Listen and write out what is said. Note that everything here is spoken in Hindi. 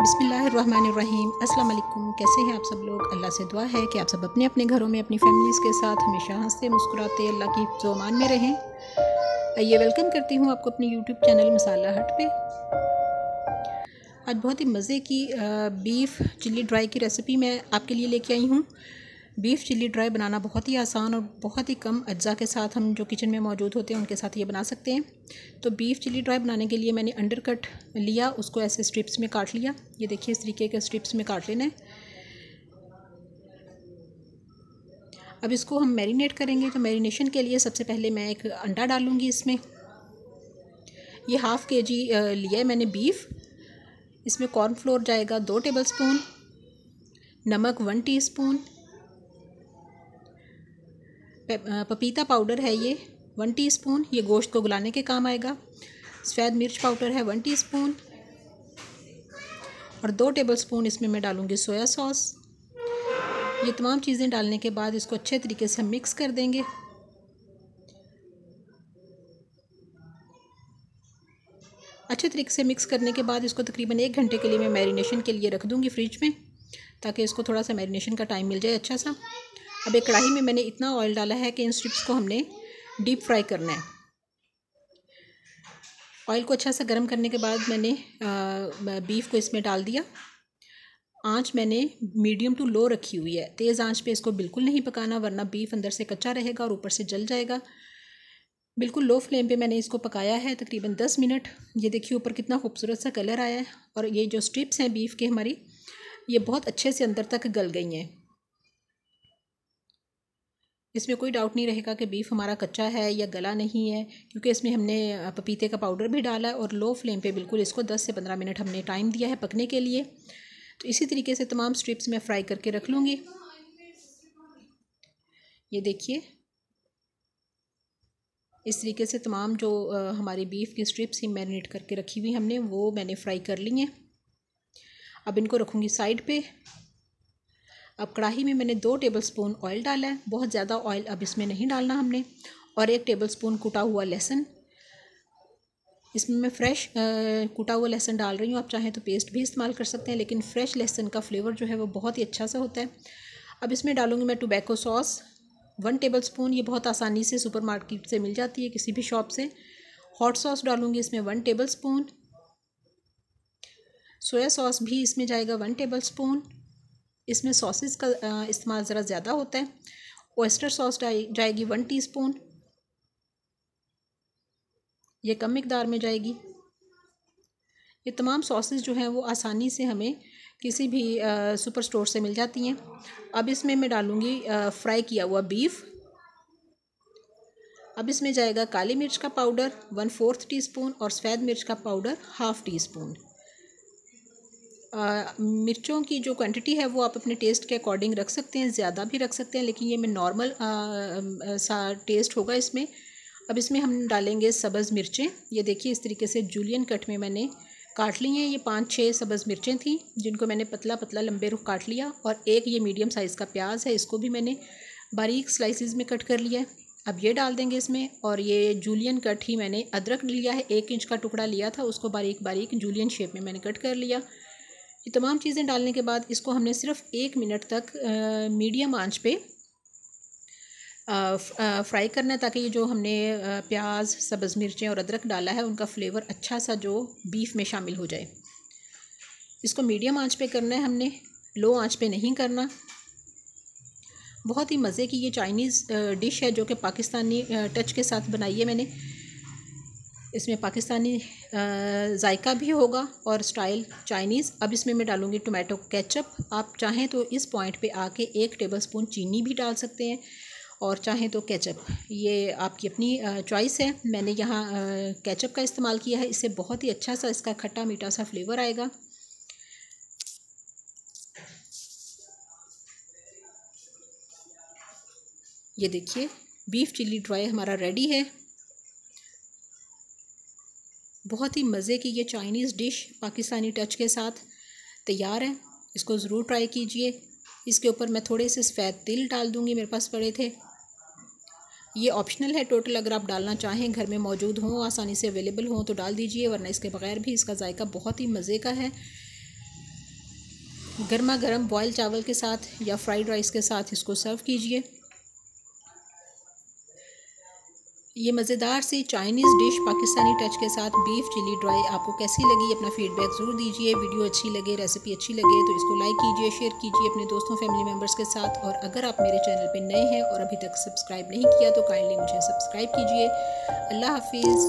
बिसमीम अल्लाम कैसे हैं आप सब लोग? अल्लाह से दुआ है कि आप सब अपने अपने घरों में, अपनी फैमिलीज़ के साथ हमेशा हँसते, मुस्कुराते, अल्लाह की जोमान में रहें। आइए वेलकम करती हूँ आपको अपने यूट्यूब चैनल मसाला हट पे। आज बहुत ही मज़े की बीफ चिल्ली ड्राई की रेसिपी मैं आपके लिए लेके आई हूँ। बीफ चिल्ली ड्राई बनाना बहुत ही आसान और बहुत ही कम अज्जा के साथ हम जो किचन में मौजूद होते हैं, उनके साथ ये बना सकते हैं। तो बीफ चिल्ली ड्राई बनाने के लिए मैंने अंडर कट लिया, उसको ऐसे स्ट्रिप्स में काट लिया। ये देखिए, इस तरीके के स्ट्रिप्स में काट लेना है। अब इसको हम मैरिनेट करेंगे। तो मैरिनेशन के लिए सबसे पहले मैं एक अंडा डालूँगी इसमें। ये हाफ़ के जी लिया है मैंने बीफ। इसमें कॉर्नफ्लोर जाएगा दो टेबल स्पून, नमक वन टीस्पून पपीता पाउडर है ये वन टीस्पून ये गोश्त को गुलाने के काम आएगा। सफ़ेद मिर्च पाउडर है वन टीस्पून और दो टेबल स्पून इसमें मैं डालूँगी सोया सॉस ये तमाम चीज़ें डालने के बाद इसको अच्छे तरीके से हम मिक्स कर देंगे। अच्छे तरीके से मिक्स करने के बाद इसको तकरीबन एक घंटे के लिए मैं मैरिनेशन के लिए रख दूँगी फ्रिज में, ताकि इसको थोड़ा सा मैरिनेशन का टाइम मिल जाए अच्छा सा। अब एक कढ़ाई में मैंने इतना ऑयल डाला है कि इन स्ट्रिप्स को हमने डीप फ्राई करना है। ऑयल को अच्छा सा गर्म करने के बाद मैंने बीफ को इसमें डाल दिया। आँच मैंने मीडियम टू लो रखी हुई है। तेज़ आँच पे इसको बिल्कुल नहीं पकाना, वरना बीफ अंदर से कच्चा रहेगा और ऊपर से जल जाएगा। बिल्कुल लो फ्लेम पे मैंने इसको पकाया है तकरीबन दस मिनट। ये देखिए ऊपर कितना खूबसूरत सा कलर आया है और ये जो स्ट्रिप्स हैं बीफ के हमारी, ये बहुत अच्छे से अंदर तक गल गई हैं। इसमें कोई डाउट नहीं रहेगा कि बीफ हमारा कच्चा है या गला नहीं है, क्योंकि इसमें हमने पपीते का पाउडर भी डाला है और लो फ्लेम पे बिल्कुल इसको 10 से 15 मिनट हमने टाइम दिया है पकने के लिए। तो इसी तरीके से तमाम स्ट्रिप्स मैं फ्राई करके रख लूँगी। ये देखिए। इस तरीके से तमाम जो हमारी बीफ की स्ट्रिप्स ही मैरिनेट करके रखी हुई हमने, वो मैंने फ्राई कर ली हैं। अब इनको रखूँगी साइड पे। अब कढ़ाई में मैंने दो टेबल स्पून ऑयल डाला है। बहुत ज़्यादा ऑयल अब इसमें नहीं डालना हमने। और एक टेबल स्पून कुटा हुआ लहसुन। इसमें मैं फ़्रेश कुटा हुआ लहसुन डाल रही हूँ। आप चाहें तो पेस्ट भी इस्तेमाल कर सकते हैं, लेकिन फ़्रेश लहसुन का फ्लेवर जो है वो बहुत ही अच्छा सा होता है। अब इसमें डालूँगी मैं tobacco sauce one tablespoon ये बहुत आसानी से सुपर मार्केट से मिल जाती है, किसी भी शॉप से। हॉट सॉस डालूँगी इसमें one tablespoon soya sauce भी इसमें जाएगा वन टेबल स्पून इसमें सॉसेस का इस्तेमाल ज़रा ज़्यादा होता है। ओस्टर सॉस जाएगी वन टीस्पून। ये कम मकदार में जाएगी। ये तमाम सॉसेस जो हैं वो आसानी से हमें किसी भी आ, सुपर स्टोर से मिल जाती हैं। अब इसमें मैं डालूँगी फ्राई किया हुआ बीफ। अब इसमें जाएगा काली मिर्च का powder one fourth teaspoon और सफ़ेद मिर्च का पाउडर हाफ़ टी स्पून मिर्चों की जो क्वांटिटी है, वो आप अपने टेस्ट के अकॉर्डिंग रख सकते हैं, ज़्यादा भी रख सकते हैं, लेकिन ये मैं नॉर्मल सा टेस्ट होगा इसमें। अब इसमें हम डालेंगे सब्ज़ मिर्चें। ये देखिए, इस तरीके से जूलियन कट में मैंने काट ली हैं। ये पाँच छः सब्ज़ मिर्चें थी, जिनको मैंने पतला पतला लंबे रुख काट लिया, और एक ये मीडियम साइज़ का प्याज है, इसको भी मैंने बारीक स्लाइसिस में कट कर लिया है। अब ये डाल देंगे इसमें, और ये जूलियन कट ही मैंने अदरक लिया है, एक इंच का टुकड़ा लिया था, उसको बारीक बारीक जूलियन शेप में मैंने कट कर लिया। ये तमाम चीज़ें डालने के बाद इसको हमने सिर्फ़ एक मिनट तक मीडियम आँच पे फ्राई करना है ताकि ये जो हमने प्याज, सब्ज़ मिर्चें और अदरक डाला है उनका फ्लेवर अच्छा सा जो बीफ में शामिल हो जाए। इसको मीडियम आँच पे करना है हमने, लो आँच पे नहीं करना। बहुत ही मज़े की ये चाइनीज़ डिश है जो कि पाकिस्तानी टच के साथ बनाई है मैंने। इसमें पाकिस्तानी जायका भी होगा और स्टाइल चाइनीज़। अब इसमें मैं डालूँगी टोमेटो केचप। आप चाहें तो इस पॉइंट पे आके एक टेबल स्पून चीनी भी डाल सकते हैं और चाहें तो केचप। ये आपकी अपनी चॉइस है। मैंने यहाँ केचप का इस्तेमाल किया है। इससे बहुत ही अच्छा सा इसका खट्टा मीठा सा फ्लेवर आएगा। ये देखिए बीफ चिल्ली ड्राई हमारा रेडी है। बहुत ही मज़े की ये चाइनीज़ डिश पाकिस्तानी टच के साथ तैयार है। इसको ज़रूर ट्राई कीजिए। इसके ऊपर मैं थोड़े से सफ़ेद तिल डाल दूँगी, मेरे पास पड़े थे। ये ऑप्शनल है टोटल अगर आप डालना चाहें, घर में मौजूद हों, आसानी से अवेलेबल हों तो डाल दीजिए, वरना इसके बगैर भी इसका जायका बहुत ही मज़े का है। गर्मा गर्म बॉयल चावल के साथ या फ्राइड राइस के साथ इसको सर्व कीजिए। ये मज़ेदार सी चाइनीज़ डिश पाकिस्तानी टच के साथ बीफ चिली ड्राई आपको कैसी लगी? अपना फीडबैक ज़रूर दीजिए। वीडियो अच्छी लगे रेसिपी अच्छी लगे तो इसको लाइक कीजिए शेयर कीजिए अपने दोस्तों फैमिली मेंबर्स के साथ। और अगर आप मेरे चैनल पर नए हैं और अभी तक सब्सक्राइब नहीं किया तो काइंडली मुझे सब्सक्राइब कीजिए। अल्लाह हाफिज़।